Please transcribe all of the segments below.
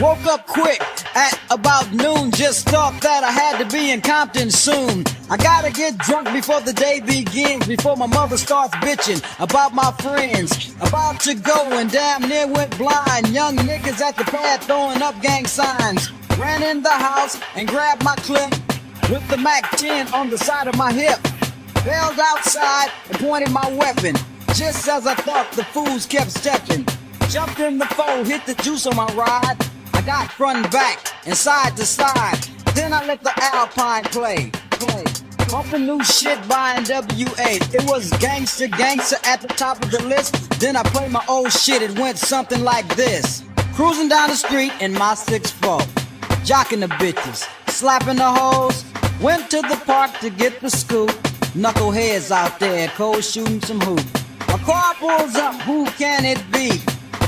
Woke up quick at about noon. Just thought that I had to be in Compton soon. I gotta get drunk before the day begins. Before my mother starts bitching about my friends. About to go and damn near went blind. Young niggas at the pad throwing up gang signs. Ran in the house and grabbed my clip with the Mac 10 on the side of my hip. Bailed outside and pointed my weapon. Just as I thought, the fools kept stepping. Jumped in the foe, hit the juice on my ride. I got front and back and side to side. Then I let the Alpine play, play. Bumping new shit by NWA. It was gangster, gangster at the top of the list. Then I played my old shit. It went something like this. Cruising down the street in my six 6'4. Jocking the bitches, slapping the hoes. Went to the park to get the scoop. Knuckleheads out there, cold shooting some hoop. A car pulls up, who can it be?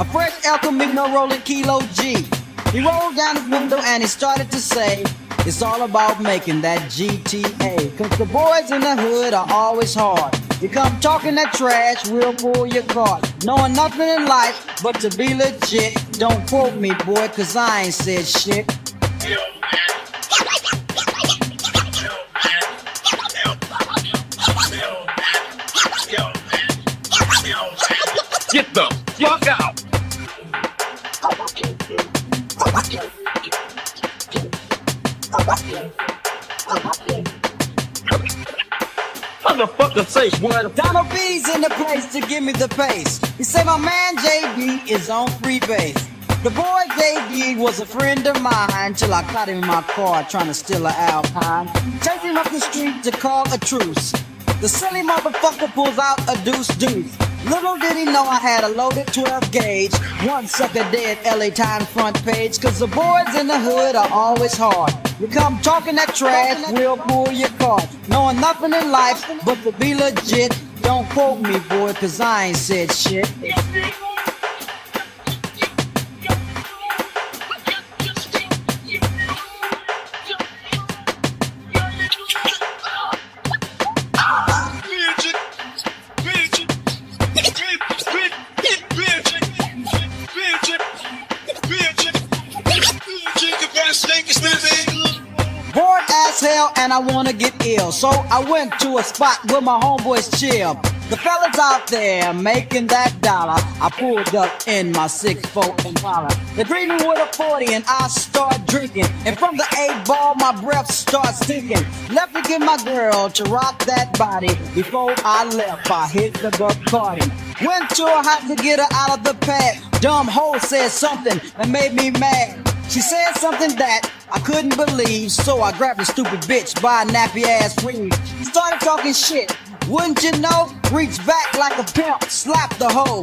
A fresh El Camino rolling Kilo G. He rolled down his window and he started to say, It's all about making that GTA. Cause the boys in the hood are always hard. You come talking that trash, we'll pull your card. Knowing nothing in life but to be legit. Don't quote me, boy, cause I ain't said shit. Get the fuck out! Motherfucker say what? Donald B's in the place to give me the pace. He say my man JB is on free base. The boy JB was a friend of mine till I caught him in my car trying to steal an Alpine. Chased him up the street to call a truce. The silly motherfucker pulls out a deuce deuce. Little did he know I had a loaded 12 gauge. One sucker dead LA Times front page. Cause the boys in the hood are always hard. You come talking that trash, we'll pull your card. Knowing nothing in life but to be legit. Don't quote me, boy, cause I ain't said shit. And I wanna get ill. So I went to a spot where my homeboys chill. The fellas out there making that dollar. I pulled up in my 6'4 Impala. They greet me with a 40 and I start drinking. And from the eight ball, my breath starts stinking. Left to get my girl to rock that body. Before I left, I hit the Bacardi. Went to a house to get her out of the pack. Dumb hoe said something that made me mad. She said something that I couldn't believe, so I grabbed the stupid bitch by a nappy ass weave. Started talking shit. Wouldn't you know? Reached back like a pimp, slapped the hoe.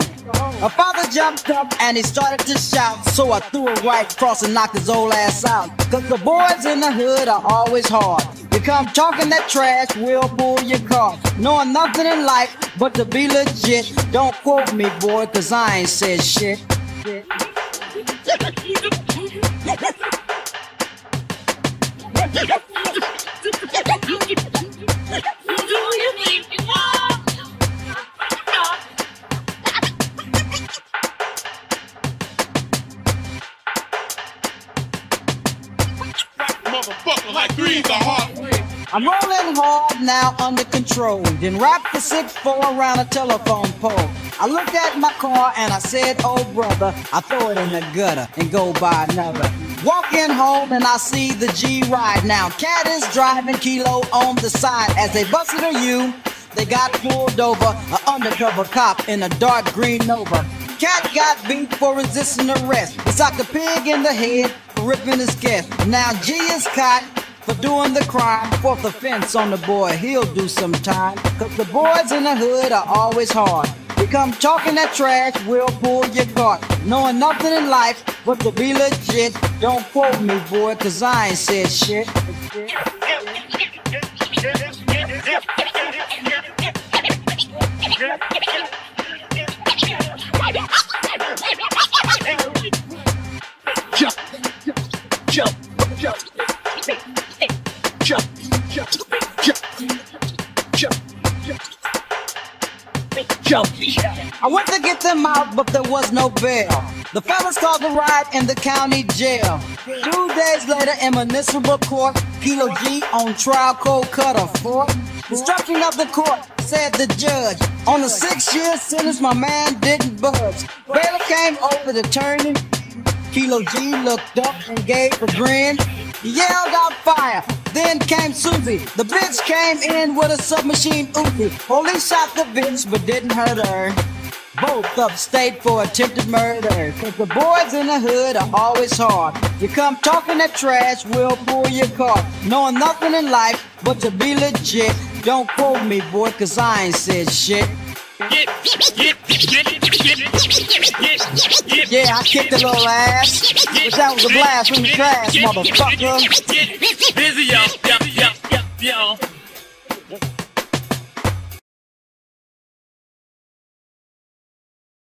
Her father jumped up and he started to shout, so I threw it right across and knocked his old ass out. Cause the boys in the hood are always hard. You come talking that trash, we'll pull your car. Knowing nothing in life but to be legit. Don't quote me, boy, cause I ain't said shit. Like. I'm rolling hard now under control. Then wrap the six four around a telephone pole. I looked at my car and I said, Oh brother, I throw it in the gutter and go buy another. Walking home and I see the G ride now. Cat is driving Kilo on the side as they busted a U. They got pulled over, an undercover cop in a dark green Nova. Cat got beat for resisting arrest. He socked a pig in the head ripping his gift. Now G is caught for doing the crime. Fourth offense on the boy, he'll do some time. Cause the boys in the hood are always hard. You come talking that trash, we'll pull your cart. Knowing nothing in life but to be legit. Don't quote me, boy, cause I ain't said shit. I went to get them out, but there was no bail. The fellas called a riot in the county jail. Two days later, in municipal court, Kilo G on trial, cold cutter for destruction of the court, said the judge. On a six-year sentence, my man didn't budge. Baylor came over to turn him. Kilo G looked up and gave a grin. He yelled out fire. Then came Susie. The bitch came in with a submachine Uzi. Police shot the bitch but didn't hurt her. Both upstate for attempted murder. Cause the boys in the hood are always hard. You come talking that trash, we'll pull your car. Knowing nothing in life but to be legit. Don't quote me, boy, cause I ain't said shit. Yeah, I kicked a little ass. But that was a blast from the trash, motherfucker. Busy, yo, yo, yo, yo, yo.